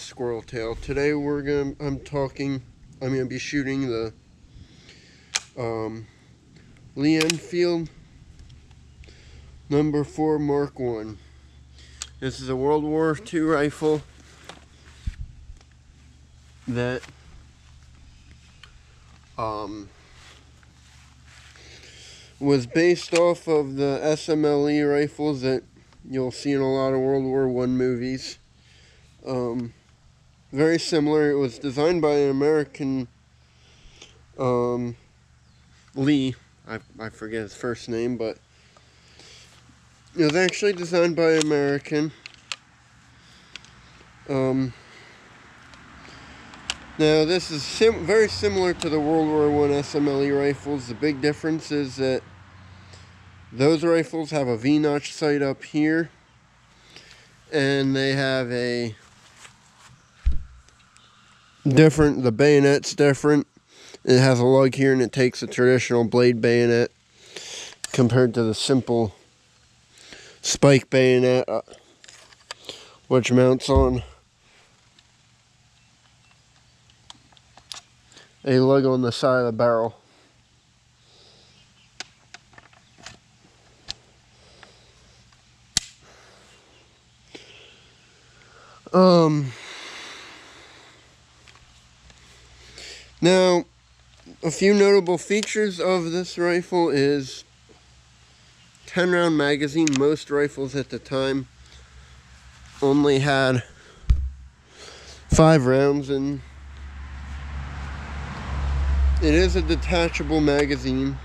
Squirrel Tail. Today we're gonna I'm talking I'm gonna be shooting the um, Lee Enfield number four Mark One. This is a World War II rifle that um, was based off of the SMLE rifles that you'll see in a lot of World War One movies. Um, very similar. It was designed by an American um, Lee. I, I forget his first name, but it was actually designed by an American. Um, now this is sim very similar to the World War One SMLE rifles. The big difference is that those rifles have a V-notch sight up here, and they have a different. The bayonet's different. It has a lug here, and it takes a traditional blade bayonet compared to the simple spike bayonet, uh, which mounts on a lug on the side of the barrel. Um, now, a few notable features of this rifle is 10 round magazine. Most rifles at the time only had five rounds and it is a detachable magazine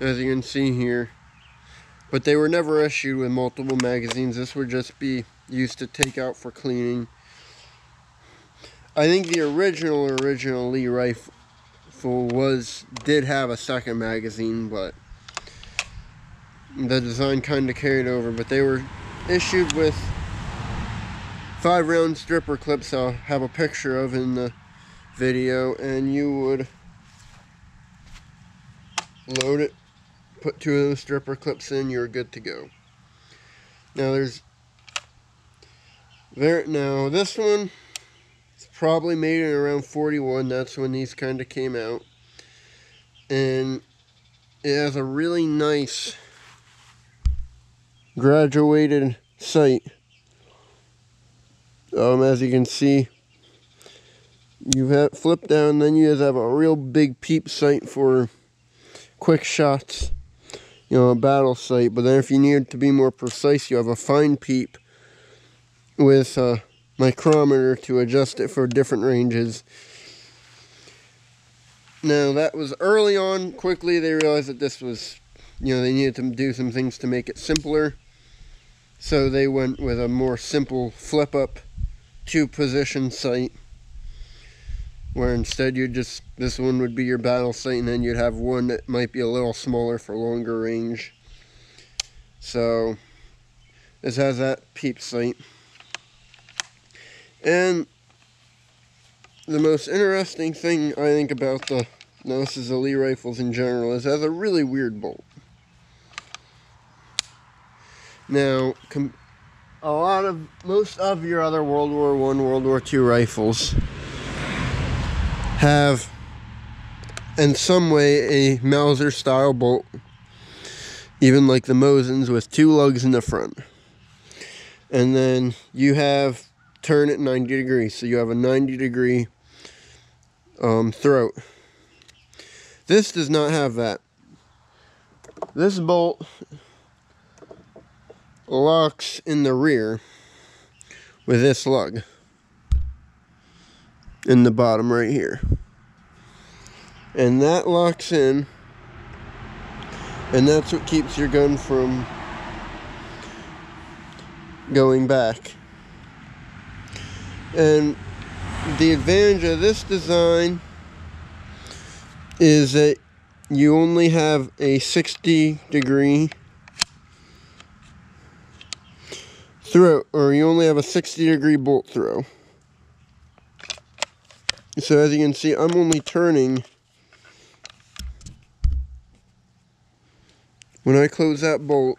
as you can see here. But they were never issued with multiple magazines. This would just be used to take out for cleaning I think the original original Lee rifle was did have a second magazine but the design kind of carried over but they were issued with five round stripper clips I'll have a picture of in the video and you would load it put two of those stripper clips in you're good to go. Now there's there now this one probably made in around 41 that's when these kind of came out. And it has a really nice graduated sight um, as you can see you have flip down then you guys have a real big peep sight for quick shots you know a battle sight but then if you need to be more precise you have a fine peep with a micrometer to adjust it for different ranges. Now that was early on. Quickly they realized that this was you know they needed to do some things to make it simpler. So they went with a more simple flip up two position sight where instead you just this one would be your battle sight and then you'd have one that might be a little smaller for longer range. So this has that peep sight and the most interesting thing I think about the the Lee rifles in general is it has a really weird bolt. Now a lot of most of your other World War One World War Two rifles have in some way a Mauser style bolt even like the Mosins with two lugs in the front. And then you have turn it 90 degrees so you have a 90 degree um, throat this does not have that this bolt locks in the rear with this lug in the bottom right here. And that locks in. And that's what keeps your gun from going back. And the advantage of this design is that you only have a 60 degree throw, or you only have a 60 degree bolt throw. So as you can see, I'm only turning when I close that bolt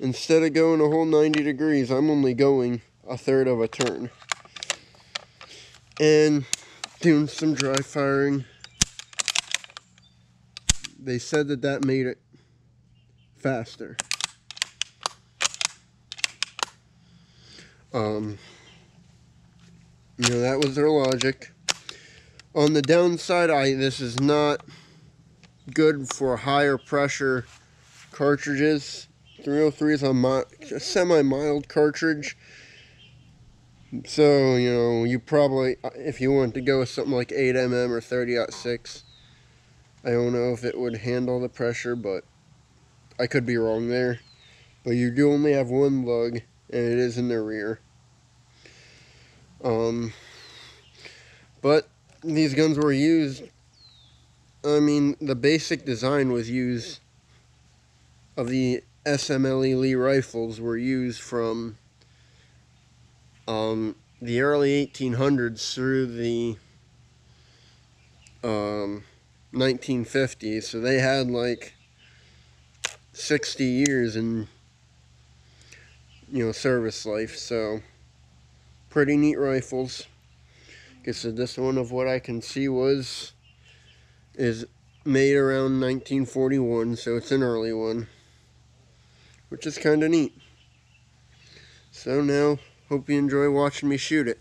instead of going a whole 90 degrees, I'm only going a third of a turn. And doing some dry firing. They said that that made it faster. Um, you know, that was their logic. On the downside, I this is not good for higher pressure cartridges. 303 is a, a semi-mild cartridge. So, you know, you probably, if you want to go with something like 8mm or 30-06, I don't know if it would handle the pressure, but I could be wrong there. But you do only have one lug, and it is in the rear. Um, but these guns were used, I mean, the basic design was used of the SMLE Lee rifles were used from um, the early 1800s through the um, 1950s. So they had like 60 years in, you know, service life. So pretty neat rifles. Guess this one of what I can see was is made around 1941, so it's an early one, which is kind of neat. So now, hope you enjoy watching me shoot it.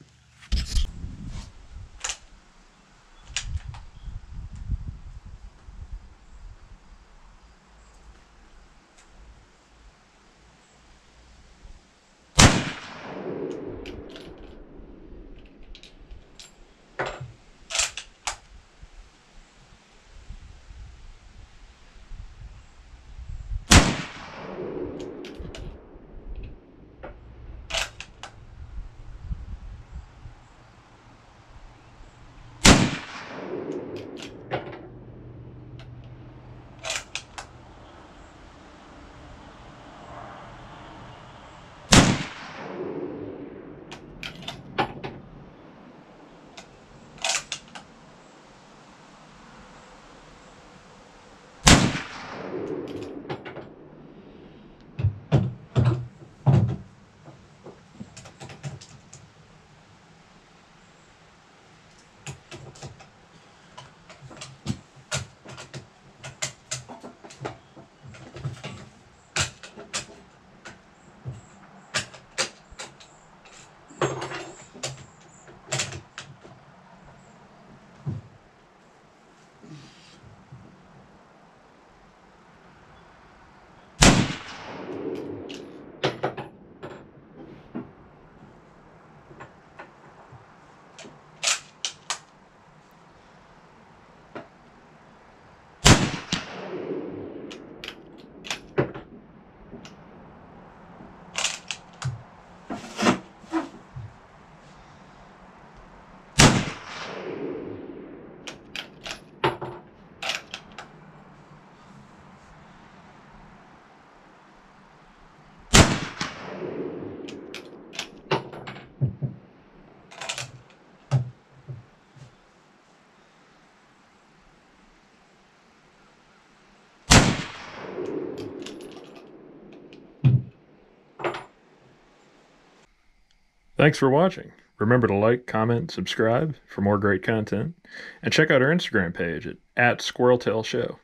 Thanks for watching. Remember to like, comment, subscribe for more great content, and check out our Instagram page at, at SquirrelTail Show.